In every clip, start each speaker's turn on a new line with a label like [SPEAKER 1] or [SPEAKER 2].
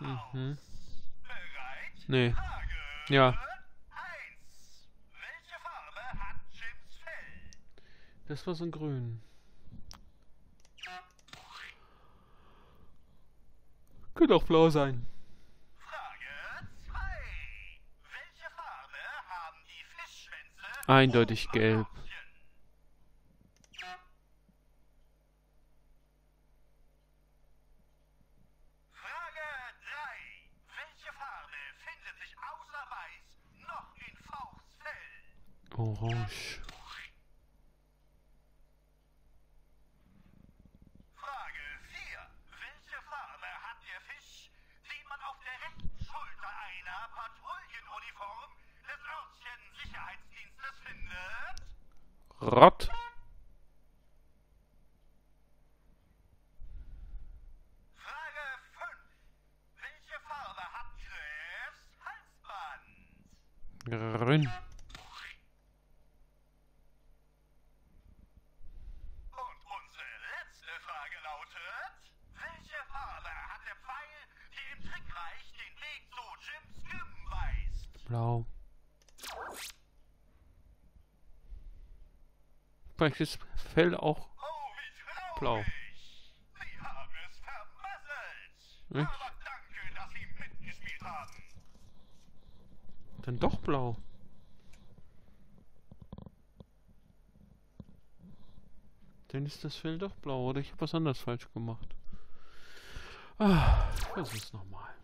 [SPEAKER 1] Mhm. Nee. Ja. Das war so ein Grün. Könnte auch blau sein. Eindeutig gelb.
[SPEAKER 2] Frage 3. Welche Farbe findet sich außer Weiß noch in Fauchs Fell?
[SPEAKER 1] Orange.
[SPEAKER 2] Frage 4. Welche Farbe hat der Fisch, den man auf der rechten Schulter einer Patrouillenuniform des Örtchen Sicherheitsdienstes findet?
[SPEAKER 1] Rot.
[SPEAKER 2] Frage 5. Welche Farbe hat Krebs Halsband?
[SPEAKER 1] Grün.
[SPEAKER 2] Und unsere letzte Frage lautet, welche Farbe hat der Pfeil, der im Trickreich den Weg zu Jim Skim weist?
[SPEAKER 1] Blau. Vielleicht ist Fell auch
[SPEAKER 2] Oh, wie traurig!
[SPEAKER 1] Blau.
[SPEAKER 2] Sie haben es vermasselt!
[SPEAKER 1] Echt?
[SPEAKER 2] Aber danke, dass Sie mitgespielt haben.
[SPEAKER 1] dann doch blau. Dann ist das Fell doch blau, oder ich habe was anderes falsch gemacht. Ah, ich versuche es nochmal.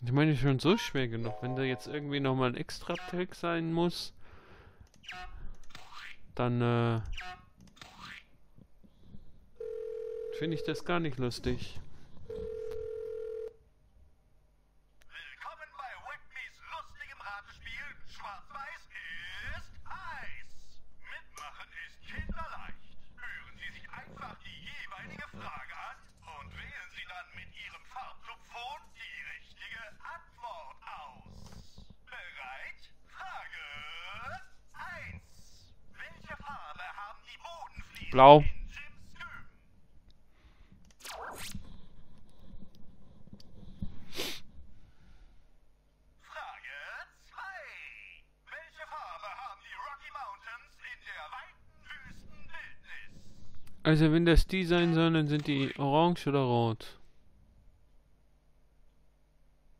[SPEAKER 1] Ich meine, schon so schwer genug, wenn da jetzt irgendwie nochmal ein extra Tag sein muss, dann äh, finde ich das gar nicht lustig.
[SPEAKER 2] Willkommen bei Wackmys lustigem Ratespiel. Schwarz-Weiß ist heiß. Mitmachen ist kinderleicht. Hören Sie sich einfach die jeweilige Frage an und wählen Sie dann mit Ihrem Farbclubphone die richtige Antwort aus. Bereit? Frage 1. Welche Farbe haben die Bodenfliegen
[SPEAKER 1] Blau.
[SPEAKER 2] in Jim's Küm? Frage 2. Welche Farbe haben die Rocky Mountains in der weiten Wüstenwildnis?
[SPEAKER 1] Also wenn das die sein sollen, dann sind die orange oder rot.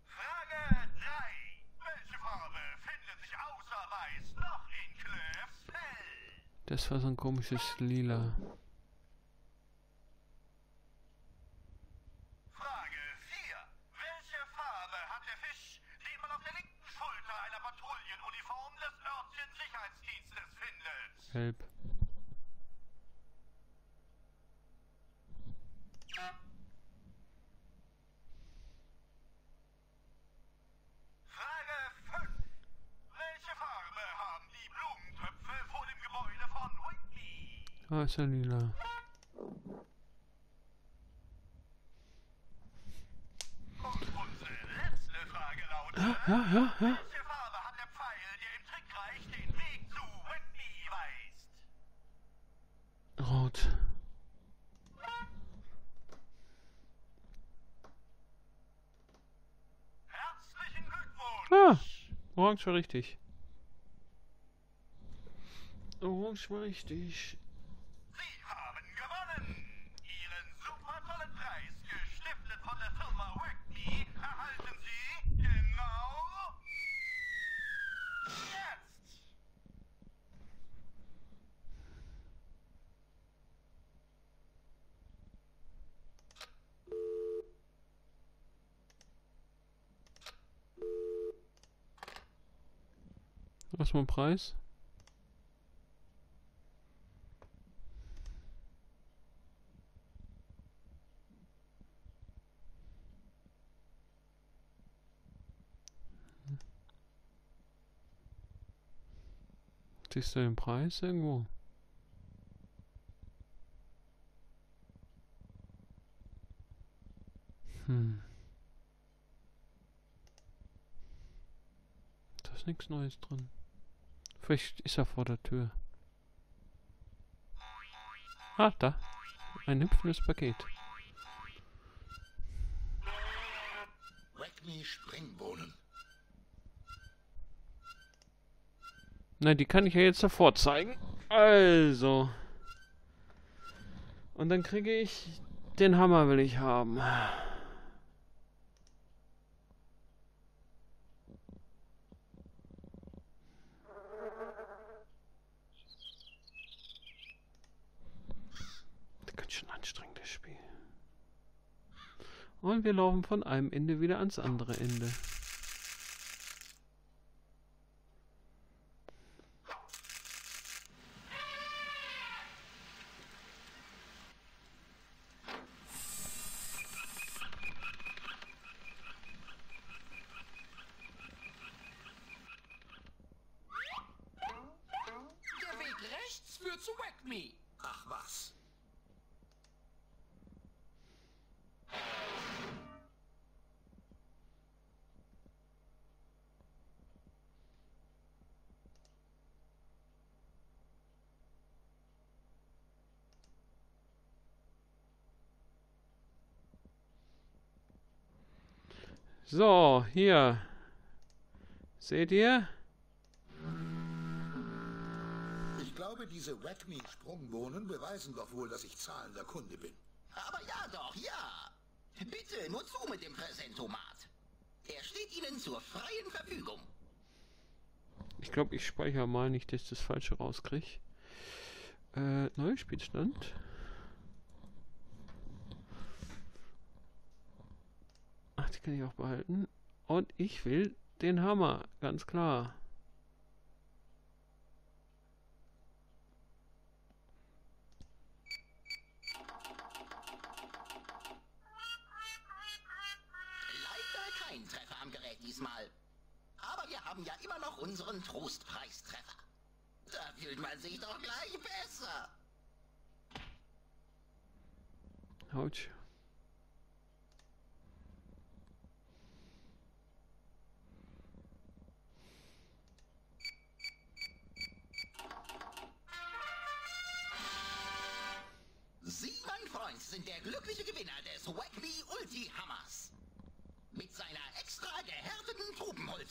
[SPEAKER 2] Frage 3. Welche Farbe findet sich außer Weiß noch in Cliffs Fell?
[SPEAKER 1] Das war so ein komisches Lila.
[SPEAKER 2] Frage 4. Welche Farbe hat der Fisch, den man auf der linken Schulter einer Patrouillenuniform des Örtchen Sicherheitsdienstes findet?
[SPEAKER 1] Gelb.
[SPEAKER 2] Frage 5. Welche Farbe haben die Blumentöpfe vor dem Gebäude von Whitby?
[SPEAKER 1] Ah, ist ja lila. Ja, ja, ja.
[SPEAKER 2] weist?
[SPEAKER 1] Rot.
[SPEAKER 2] Herzlichen Glückwunsch!
[SPEAKER 1] Ah, orange war richtig. Orange war richtig.
[SPEAKER 2] Sie haben gewonnen! Ihren super tollen Preis, gestiftet von der Firma Whitby, erhalten Sie genau jetzt!
[SPEAKER 1] Was mein Preis? Siehst du den Preis irgendwo? Hm. Da ist nichts Neues drin. Vielleicht ist er vor der Tür. Ah, da. Ein hüpfendes Paket.
[SPEAKER 3] Springbohnen.
[SPEAKER 1] Nein, die kann ich ja jetzt sofort zeigen. Also. Und dann kriege ich... Den Hammer will ich haben. Ganz schön anstrengendes Spiel. Und wir laufen von einem Ende wieder ans andere Ende.
[SPEAKER 4] Der Weg rechts führt zu Wack Me.
[SPEAKER 1] So, hier. Seht ihr?
[SPEAKER 3] Ich glaube, diese Whack Me Sprungbohnen beweisen doch wohl, dass ich zahlender Kunde bin.
[SPEAKER 4] Aber ja doch, ja. Bitte nur zu mit dem Präsentomat. Er steht Ihnen zur freien Verfügung.
[SPEAKER 1] Ich glaube, ich speichere mal nicht, dass ich das falsche rauskriege. Äh, neuer Ach, die kann ich auch behalten. Und ich will den Hammer, ganz klar.
[SPEAKER 4] Leider kein Treffer am Gerät diesmal. Aber wir haben ja immer noch unseren Trostpreistreffer. Da fühlt man sich doch gleich besser.
[SPEAKER 1] Autsch.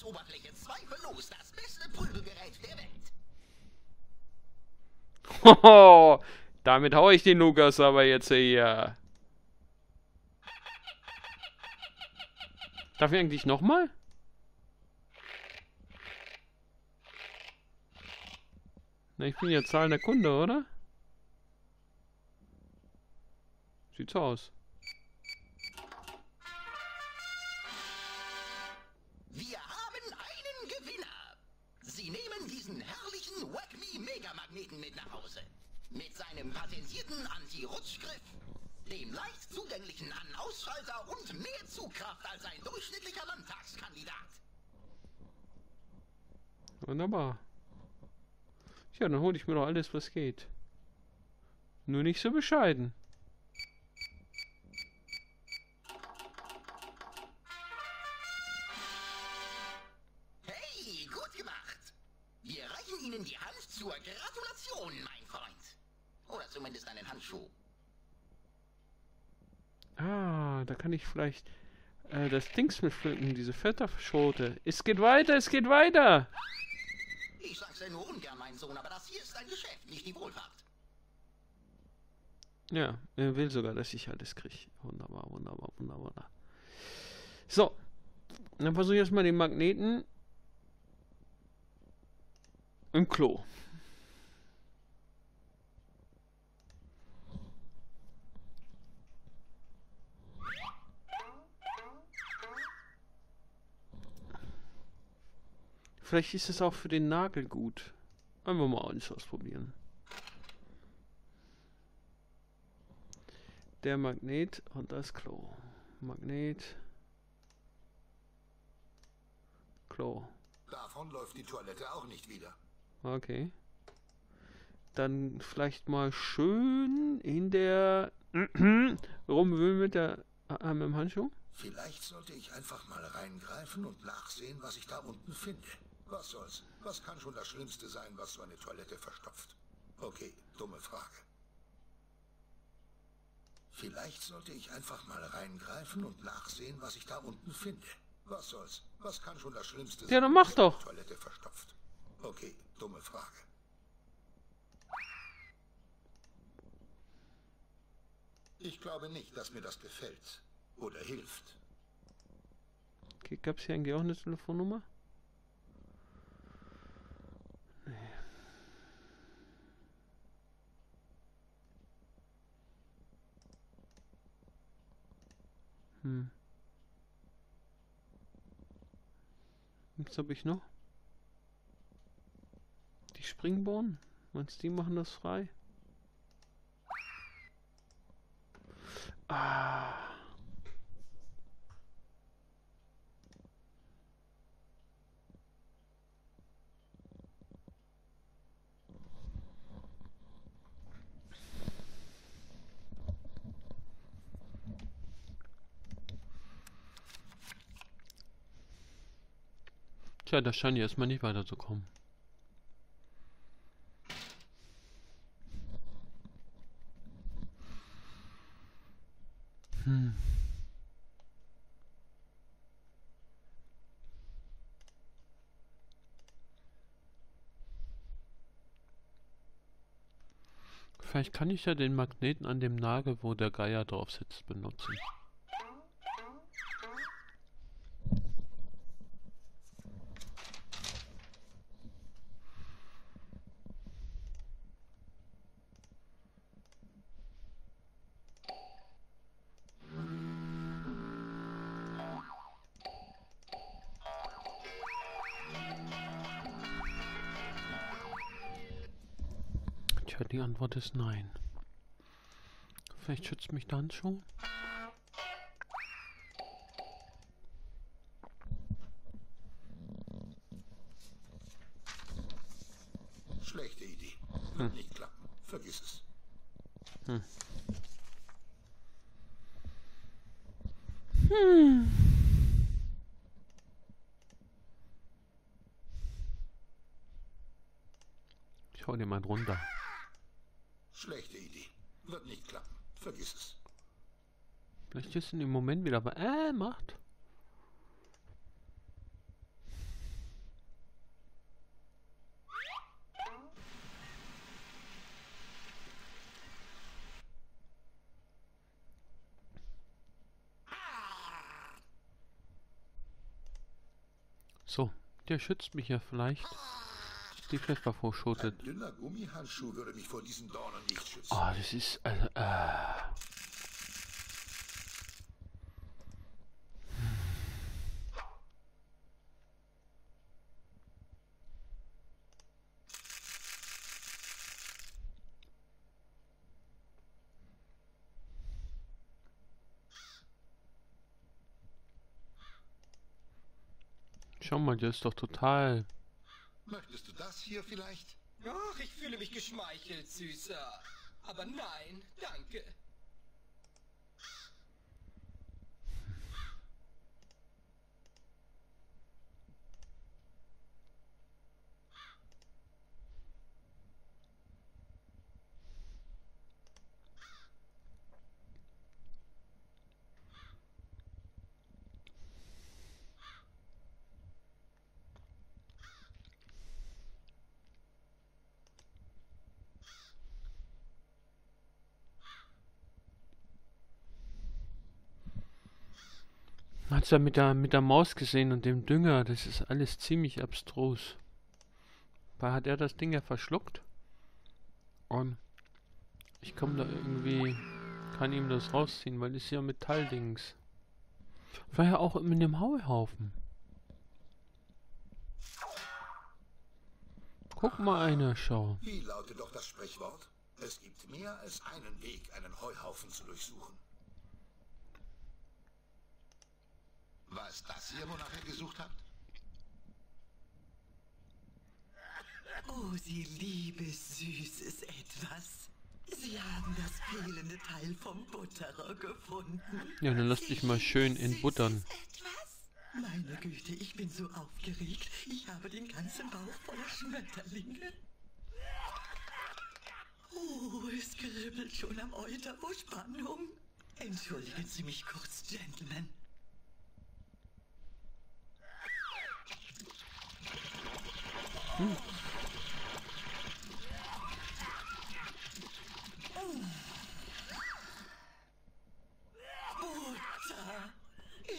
[SPEAKER 4] Tropenholzoberfläche zweifellos das beste Prügelgerät der Welt.
[SPEAKER 1] Hoho, damit hau ich den Lukas aber jetzt hier. Darf ich eigentlich nochmal? Na, ich bin ja zahlender Kunde, oder? Sieht so aus.
[SPEAKER 4] Mit seinem patentierten Anti-Rutschgriff, dem leicht zugänglichen An-Ausschalter und mehr Zugkraft als ein durchschnittlicher Landtagskandidat.
[SPEAKER 1] Wunderbar. Ja, dann hole ich mir doch alles, was geht. Nur nicht so bescheiden.
[SPEAKER 4] Hey, gut gemacht. Wir reichen Ihnen die Hand zur Gratulation, mein zumindest einen Handschuh.
[SPEAKER 1] Ah, da kann ich vielleicht äh, das Dings mitpflücken, diese Vetterschote. Es geht weiter, es geht weiter.
[SPEAKER 4] Ich sag's ja nur ungern, mein Sohn, aber das hier ist ein Geschäft, nicht die Wohlfahrt.
[SPEAKER 1] Ja, er will sogar, dass ich alles kriege. Wunderbar, wunderbar, wunderbar. So, dann versuche ich erstmal den Magneten im Klo. Vielleicht ist es auch für den Nagel gut. Einfach mal alles ausprobieren. Der Magnet und das Klo. Magnet. Klo.
[SPEAKER 3] Davon läuft die Toilette auch nicht wieder.
[SPEAKER 1] Okay. Dann vielleicht mal schön in der rumwühlen mit der äh, mit dem Handschuh.
[SPEAKER 3] Vielleicht sollte ich einfach mal reingreifen und nachsehen, was ich da unten finde. Was soll's? Was kann schon das Schlimmste sein, was so eine Toilette verstopft? Okay, dumme Frage. Vielleicht sollte ich einfach mal reingreifen und nachsehen, was ich da unten finde. Was soll's? Was kann schon das Schlimmste sein?
[SPEAKER 1] Ja, dann mach doch.
[SPEAKER 3] Toilette verstopft. Okay, dumme Frage. Ich glaube nicht, dass mir das gefällt oder hilft.
[SPEAKER 1] Okay, gab's hier eigentlich auch eine Telefonnummer? Hm. Was habe ich noch? Die Springborn? Meinst du, die machen das frei? Ah. Tja, das scheint ja erstmal nicht weiterzukommen. Hm. Vielleicht kann ich ja den Magneten an dem Nagel, wo der Geier drauf sitzt, benutzen. Antwort ist nein. Vielleicht schützt mich der Handschuh?
[SPEAKER 3] Schlechte Idee. Wird nicht klappen. Vergiss es.
[SPEAKER 1] Ich hau den mal drunter.
[SPEAKER 3] Schlechte Idee. Wird nicht klappen. Vergiss es.
[SPEAKER 1] Vielleicht ist in dem Moment wieder bei äh macht. So, der schützt mich ja vielleicht. Die Pfeffer
[SPEAKER 3] Ein
[SPEAKER 1] vorschotet.
[SPEAKER 3] dünner Gummihandschuh würde mich vor diesen Dornen nicht schützen.
[SPEAKER 1] Ah, das ist also, äh. Schau mal, der ist doch total.
[SPEAKER 3] Möchtest du das hier vielleicht?
[SPEAKER 5] Ach, ich fühle mich geschmeichelt, Süßer. Aber nein, danke.
[SPEAKER 1] Hat's ja mit der, mit der Maus gesehen und dem Dünger, das ist alles ziemlich abstrus. Da hat er das Ding ja verschluckt. Und ich komme da irgendwie, kann ihm das rausziehen, weil das ist ja Metalldings. Ja auch mit dem Hauhaufen. Guck mal einer, schau.
[SPEAKER 3] Wie lautet doch das Sprichwort? Es gibt mehr als einen Weg, einen Heuhaufen zu durchsuchen. War es das hier, wonach ihr gesucht habt?
[SPEAKER 6] Oh, Sie liebes, süßes Etwas. Sie haben das fehlende Teil vom Butterer gefunden.
[SPEAKER 1] Ja, dann lass dich mal schön in Buttern.
[SPEAKER 6] Meine Güte, ich bin so aufgeregt. Ich habe den ganzen Bauch voller Schmetterlinge. Oh, es kribbelt schon am Euter vor Spannung. Entschuldigen Sie mich kurz, Gentlemen. Butter.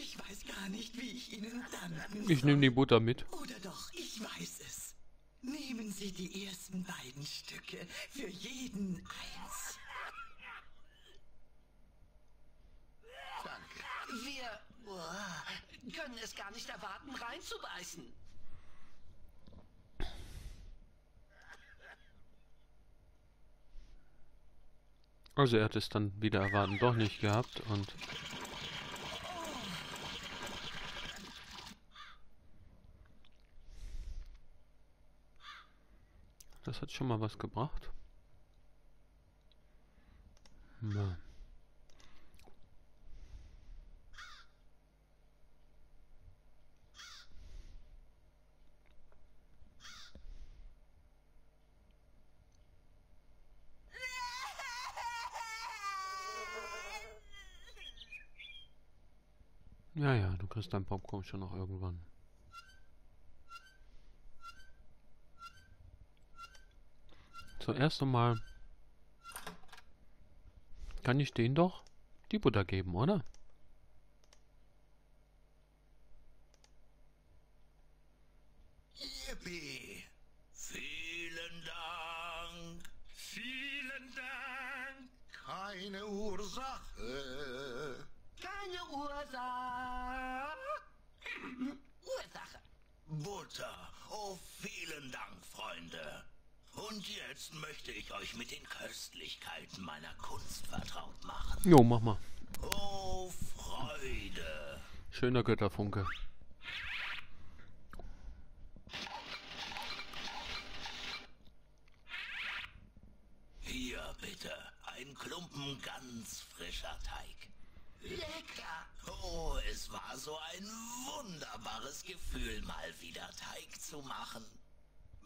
[SPEAKER 6] Ich weiß gar nicht, wie ich Ihnen danken
[SPEAKER 1] Ich nehme die Butter mit.
[SPEAKER 6] Oder doch, ich weiß es. Nehmen Sie die ersten beiden Stücke, für jeden eins.
[SPEAKER 7] Danke.
[SPEAKER 8] Wir oh, können es gar nicht erwarten, reinzubeißen.
[SPEAKER 1] Also er hat es dann wieder erwarten doch nicht gehabt und das hat schon mal was gebracht. Ja. Ja, ja, du kriegst dein Popcorn schon noch irgendwann. Zuerst einmal kann ich denen doch die Butter geben, oder?
[SPEAKER 7] Und jetzt möchte ich euch mit den Köstlichkeiten meiner Kunst vertraut machen.
[SPEAKER 1] Jo, mach mal.
[SPEAKER 7] Oh, Freude.
[SPEAKER 1] Schöner Götterfunke.
[SPEAKER 7] Hier bitte, ein Klumpen ganz frischer Teig.
[SPEAKER 8] Lecker.
[SPEAKER 7] Oh, es war so ein wunderbares Gefühl, mal wieder Teig zu machen.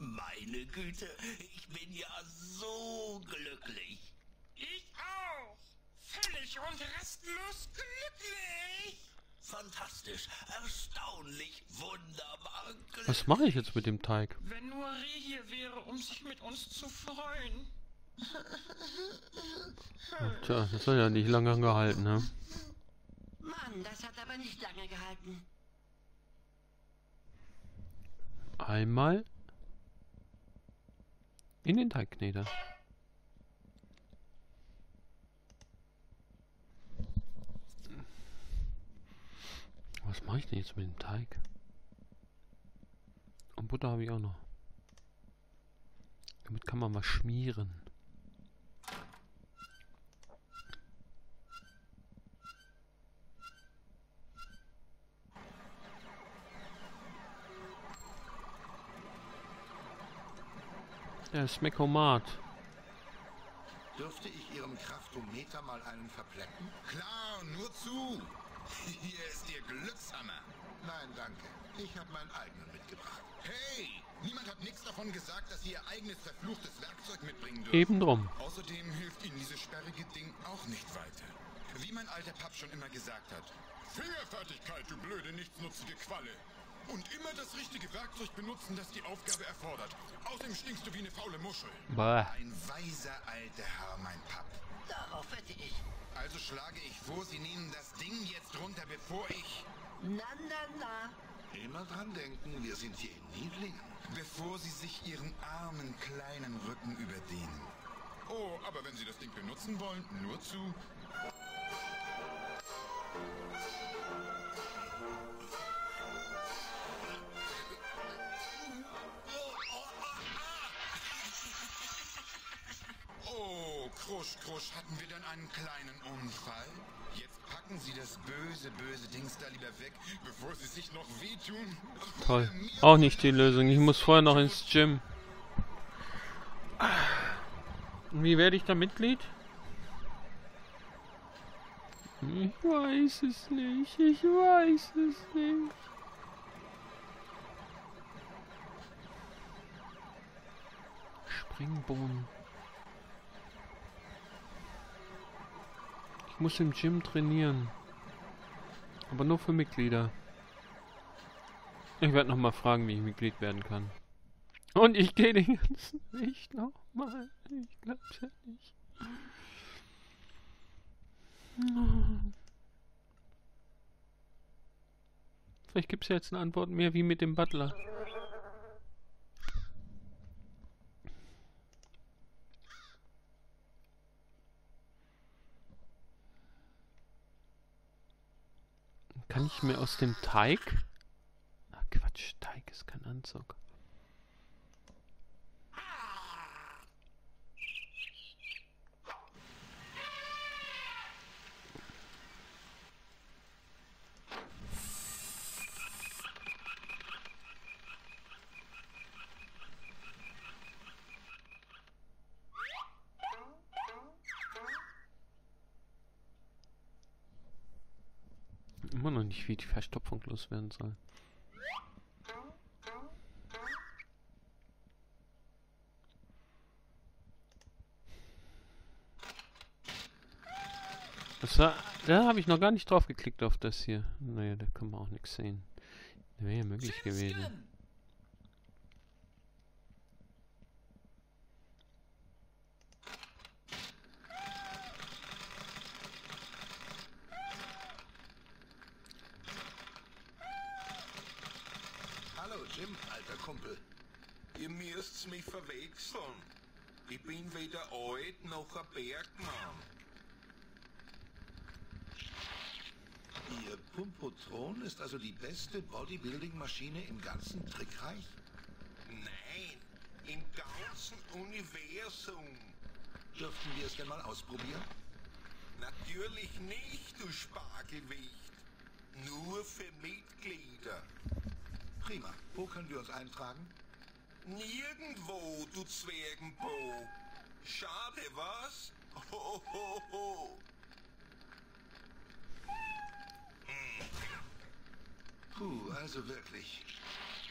[SPEAKER 7] Meine Güte, ich bin ja so glücklich.
[SPEAKER 5] Ich auch. Völlig und restlos glücklich.
[SPEAKER 7] Fantastisch, erstaunlich, wunderbar glücklich.
[SPEAKER 1] Was mache ich jetzt mit dem Teig?
[SPEAKER 5] Wenn nur Reh hier wäre, um sich mit uns zu freuen.
[SPEAKER 1] Tja, das hat ja nicht lange angehalten, ne?
[SPEAKER 8] Mann, das hat aber nicht lange gehalten.
[SPEAKER 1] Einmal in den Teigkneter. Was mache ich denn jetzt mit dem Teig? Und Butter habe ich auch noch. Damit kann man was schmieren. Der Smeckomat.
[SPEAKER 7] Dürfte ich Ihrem Kraftometer mal einen verpletten?
[SPEAKER 9] Klar, nur zu. Hier ist Ihr Glückshammer.
[SPEAKER 7] Nein, danke. Ich habe meinen eigenen mitgebracht.
[SPEAKER 9] Hey, niemand hat nichts davon gesagt, dass Sie Ihr eigenes verfluchtes Werkzeug mitbringen dürfen.
[SPEAKER 1] Eben drum.
[SPEAKER 9] Außerdem hilft Ihnen dieses sperrige Ding auch nicht weiter. Wie mein alter Papp schon immer gesagt hat. Fingerfertigkeit, du blöde, nichtsnutzige Qualle. Und immer das richtige Werkzeug benutzen, das die Aufgabe erfordert. Außerdem stinkst du wie eine faule Muschel.
[SPEAKER 1] Bah.
[SPEAKER 9] Ein weiser alter Herr, mein Papp.
[SPEAKER 8] Darauf wette ich.
[SPEAKER 9] Also schlage ich vor, Sie nehmen das Ding jetzt runter, bevor ich...
[SPEAKER 8] Na, na, na.
[SPEAKER 7] Immer dran denken, wir sind hier in Niedlingen.
[SPEAKER 9] Bevor Sie sich Ihren armen kleinen Rücken überdehnen. Oh, aber wenn Sie das Ding benutzen wollen, nur zu... Krusch, Krusch, hatten wir denn einen kleinen Unfall? Jetzt packen Sie das böse, böse Dings da lieber weg, bevor Sie sich noch wehtun.
[SPEAKER 1] Toll. Auch nicht die Lösung. Ich muss vorher noch ins Gym. Wie werde ich da Mitglied? Ich weiß es nicht. Ich weiß es nicht. Springbohnen. Muss im Gym trainieren. Aber nur für Mitglieder. Ich werde nochmal fragen, wie ich Mitglied werden kann. Und ich gehe den ganzen Weg nochmal. Ich glaub's ja nicht. Vielleicht gibt's ja jetzt eine Antwort mehr wie mit dem Butler. Kann ich mir aus dem Teig... Ach Quatsch, Teig ist kein Anzug. Immer noch nicht, wie die Verstopfung loswerden soll. Das war, da habe ich noch gar nicht drauf geklickt auf das hier. Naja, da kann man auch nichts sehen. Wäre ja möglich gewesen.
[SPEAKER 10] Hallo Jim, alter Kumpel. Ihr müsst's mich verwechseln. Ich bin weder ein Bergmann.
[SPEAKER 3] Ihr Pumpotron ist also die beste Bodybuilding-Maschine im ganzen Trickreich?
[SPEAKER 10] Nein, im ganzen Universum.
[SPEAKER 3] Dürften wir es denn mal ausprobieren?
[SPEAKER 10] Natürlich nicht, du Spargelwicht. Nur für Mitglieder.
[SPEAKER 3] Prima. Wo können wir uns eintragen?
[SPEAKER 10] Nirgendwo, du Zwergenbo. Schade, was? Ho, ho, ho.
[SPEAKER 3] Puh, also wirklich.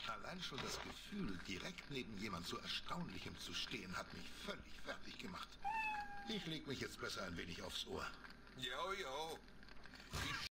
[SPEAKER 3] Allein schon das Gefühl, direkt neben jemand so Erstaunlichem zu stehen, hat mich völlig fertig gemacht. Ich leg mich jetzt besser ein wenig aufs Ohr.
[SPEAKER 10] Ja. Ich